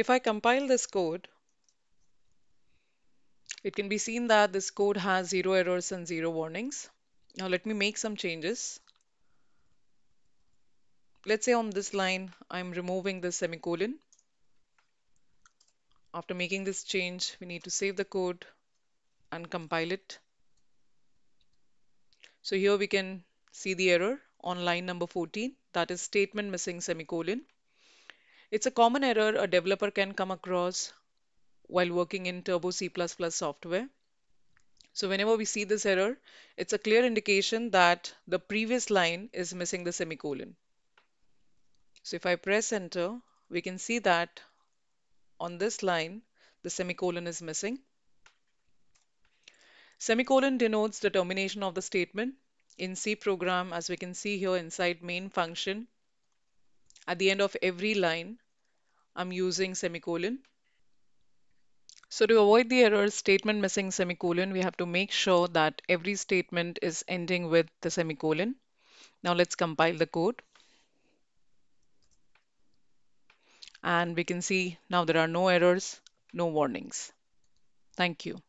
If I compile this code, it can be seen that this code has zero errors and zero warnings. Now let me make some changes. Let's say on this line, I'm removing the semicolon. After making this change, we need to save the code and compile it. So here we can see the error on line number 14, that is statement missing semicolon. It's a common error a developer can come across while working in Turbo C++ software. So whenever we see this error, it's a clear indication that the previous line is missing the semicolon. So if I press enter, we can see that on this line, the semicolon is missing. Semicolon denotes the termination of the statement. In C program, as we can see here inside main function, at the end of every line, I'm using semicolon. So to avoid the error statement missing semicolon, we have to make sure that every statement is ending with the semicolon. Now let's compile the code. And we can see now there are no errors, no warnings. Thank you.